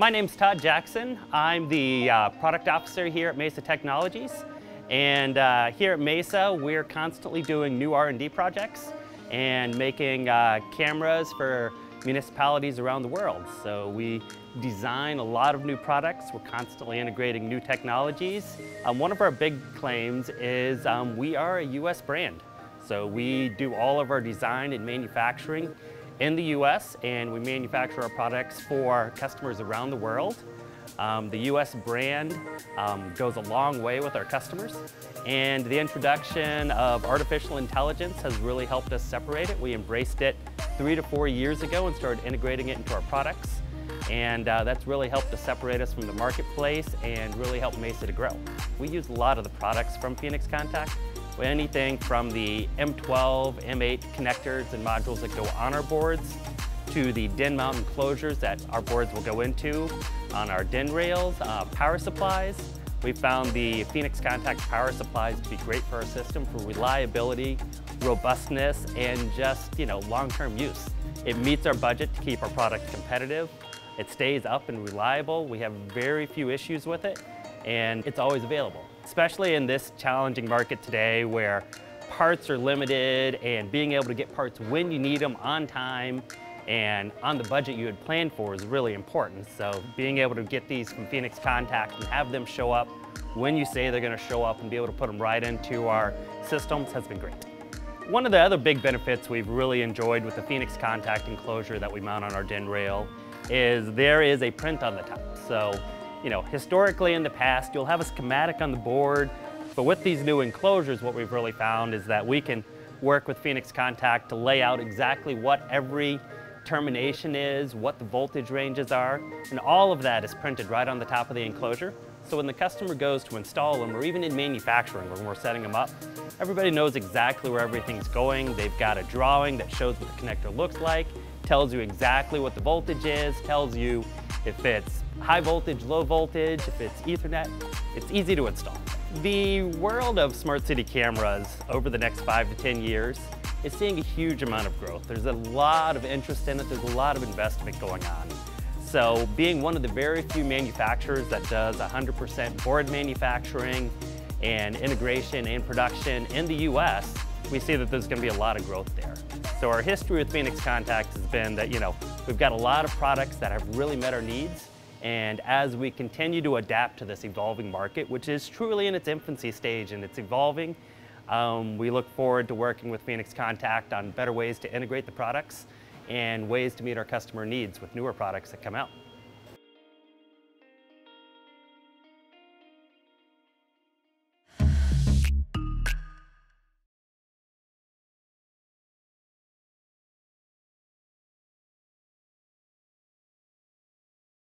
My name's Todd Jackson. I'm the uh, product officer here at Mesa Technologies. And uh, here at Mesa, we're constantly doing new R&D projects and making uh, cameras for municipalities around the world. So we design a lot of new products. We're constantly integrating new technologies. Um, one of our big claims is um, we are a U.S. brand. So we do all of our design and manufacturing in the US and we manufacture our products for customers around the world. Um, the US brand um, goes a long way with our customers and the introduction of artificial intelligence has really helped us separate it. We embraced it three to four years ago and started integrating it into our products and uh, that's really helped to separate us from the marketplace and really helped Mesa to grow. We use a lot of the products from Phoenix Contact anything from the M12, M8 connectors and modules that go on our boards to the DIN mount enclosures that our boards will go into on our DIN rails, uh, power supplies. We found the Phoenix Contact power supplies to be great for our system for reliability, robustness, and just, you know, long-term use. It meets our budget to keep our product competitive. It stays up and reliable. We have very few issues with it, and it's always available especially in this challenging market today where parts are limited and being able to get parts when you need them on time and on the budget you had planned for is really important. So being able to get these from Phoenix Contact and have them show up when you say they're going to show up and be able to put them right into our systems has been great. One of the other big benefits we've really enjoyed with the Phoenix Contact enclosure that we mount on our DIN rail is there is a print on the top. So you know, historically in the past, you'll have a schematic on the board, but with these new enclosures, what we've really found is that we can work with Phoenix Contact to lay out exactly what every termination is, what the voltage ranges are, and all of that is printed right on the top of the enclosure. So when the customer goes to install them, or even in manufacturing when we're setting them up, everybody knows exactly where everything's going. They've got a drawing that shows what the connector looks like, tells you exactly what the voltage is, tells you if it's high voltage, low voltage, if it's ethernet, it's easy to install. The world of smart city cameras over the next five to 10 years is seeing a huge amount of growth. There's a lot of interest in it, there's a lot of investment going on. So being one of the very few manufacturers that does 100% board manufacturing and integration and production in the US, we see that there's gonna be a lot of growth there. So our history with Phoenix Contacts has been that, you know, we've got a lot of products that have really met our needs and as we continue to adapt to this evolving market, which is truly in its infancy stage and it's evolving, um, we look forward to working with Phoenix Contact on better ways to integrate the products and ways to meet our customer needs with newer products that come out.